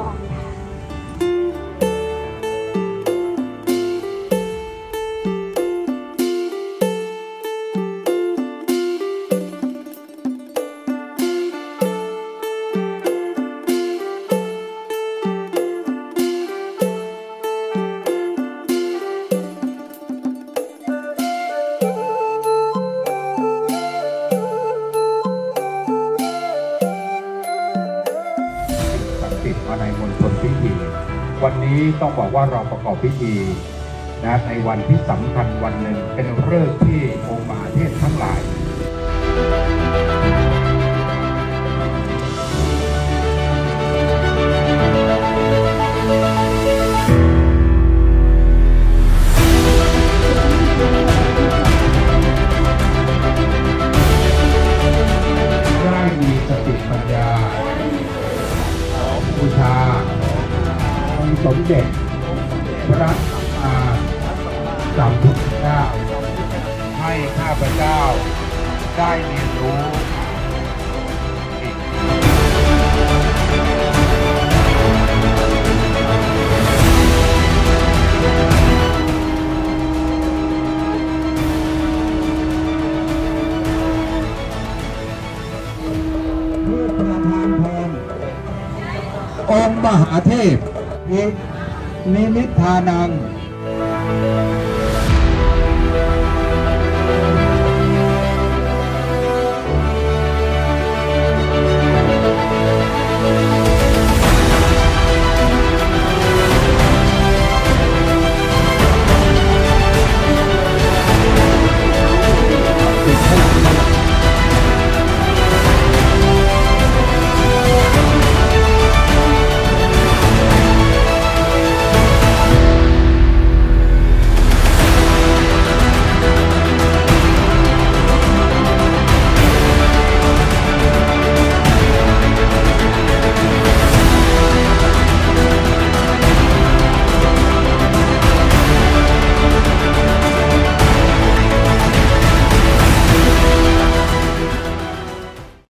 อว ศักดิ์สิทธิ์มาในมณฑลพิธี วันนี้ต้องบอกว่าเราประกอบพิธีนะในวันที่สำคัญวันหนึ่งเป็นเรื่องที่องค์มหาเทพทั้งหลาย สมเด็จพระสัมมาสัมพุทธเจ้าให้ข้าพเจ้าได้เรียนรู้อีกเพื่อประทานพรองค์มหาเทพ นิมิทานัง